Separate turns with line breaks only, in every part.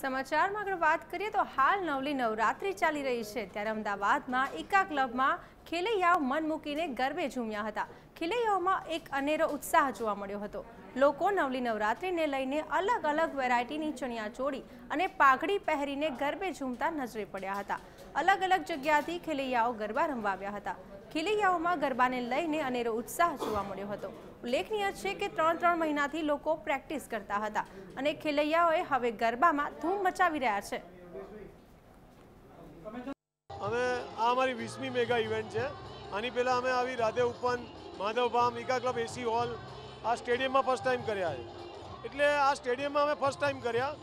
સમાચારમાં આગળ વાત કરીએ તો હાલ નવલી નવરાત્રિ ચાલી રહી છે. ત્યારે અમદાવાદમાં એકા ક્લબમાં ખેલૈયાઓ મન મૂકીને ગરબે ઝૂમ્યા હતા. ખેલૈયાઓમાં એક અનેરો ઉત્સાહ જોવા મળ્યો હતો. લોકો નવલી નવરાત્રિને લઈને અલગ અલગ વેરાયટીની ચણિયા ચોળી અને પાઘડી પહેરીને ગરબે ઝૂમતા નજરે પડ્યા હતા. અલગ અલગ જગ્યાથી ખેલૈયાઓ ગરબા રમવા આવ્યા હતા. ખેલૈયાઓમાં ગરબાને લઈને અનેરો ઉત્સાહ જોવા મળ્યો હતો. ઉલ્લેખનીય છે કે ત્રણ ત્રણ મહિનાથી લોકો પ્રેક્ટિસ કરતા હતા અને ખેલૈયાઓએ હવે ગરબામાં ધૂમ મચાવી રહ્યા છે.
અમે આ અમારી વીસમી મેગા ઇવેન્ટ છે. આની પહેલાં અમે આવી રાધે ઉપન માધવભામ ઇકા ક્લબ, એસી હોલ આ સ્ટેડિયમમાં ફર્સ્ટ ટાઈમ કર્યા છે. એટલે આ સ્ટેડિયમમાં અમે ફર્સ્ટ ટાઈમ કર્યા.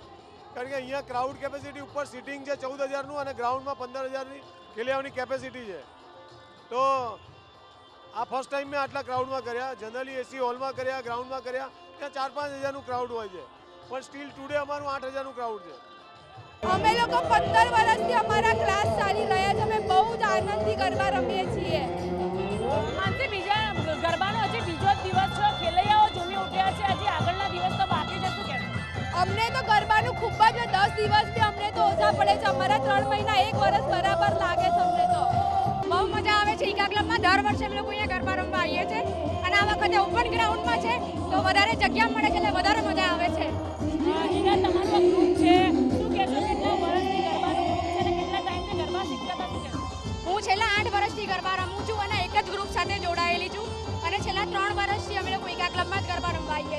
કારણ કે અહીંયા ક્રાઉડ કેપેસિટી ઉપર સિટિંગ છે ચૌદ હજારનું અને ગ્રાઉન્ડમાં પંદર હજારની ખેલૈયાઓની કેપેસિટી છે. તો આ ફર્સ્ટ ટાઈમ મેં આટલા ક્રાઉડમાં કર્યા જનરલી એસી હોલમાં કર્યા ગ્રાઉન્ડમાં કર્યા ત્યાં ચાર પાંચ હજારનું ક્રાઉડ હોય છે. પણ સ્ટીલ ટુડે અમારું આઠ હજારનું ક્રાઉડ છે.
અમે લોકો પંદર વર્ષથી અમારા ક્લાસ ચાલી રહ્યા છે. અમે બહુ જ આનંદથી ગરબા રમીએ છીએ.
આજે બીજા ગરબાનો હજી બીજો જ દિવસ છે. ખેલૈયાઓ ઝૂમી ઉઠ્યા છે. હજી આગળના દિવસ તો બાકી છે શું
અમને તો ગરબાનું ખૂબ જ દસ દિવસ બી અમને તો ઓછા પડે છે. અમારા ત્રણ મહિના એક વર્ષ બરાબર લાગે ગ્રાઉન્ડમાં દર વર્ષે અમે લોકો અહીંયા ગરબા રમવા આવીએ છીએ. અને આ વખતે ઓપન ગ્રાઉન્ડમાં છે તો વધારે જગ્યા મળે છે એટલે વધારે મજા આવે છે. હું છેલ્લા આઠ વર્ષથી ગરબા રમું છું અને એક જ ગ્રુપ સાથે જોડાયેલી છું. અને છેલ્લા ત્રણ વર્ષથી અમે લોકો એકા ક્લબમાં જ ગરબા રમવા આવીએ